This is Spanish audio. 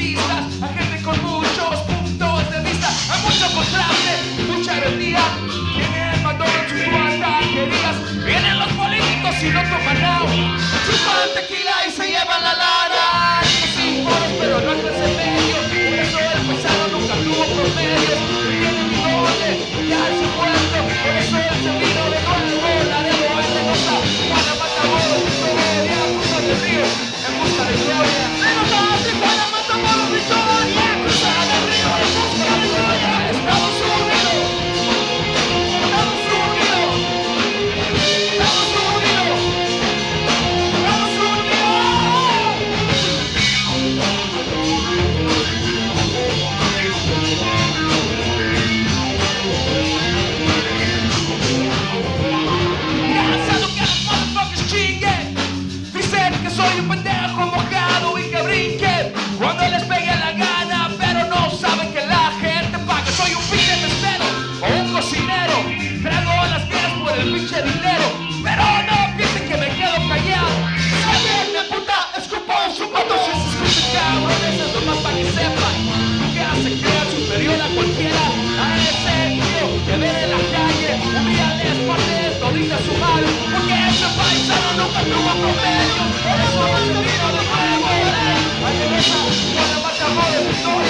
revistas, a gente con muchos puntos de vista, a mucho contraste, mucha herejía. Tienen el mandón en sus guardaquerías, vienen los políticos y no toman. trabalho Porque essa paixão nunca truma pro meio Eles vão se virar no prego Mas ninguém sabe, olha, bate a mão, eu estou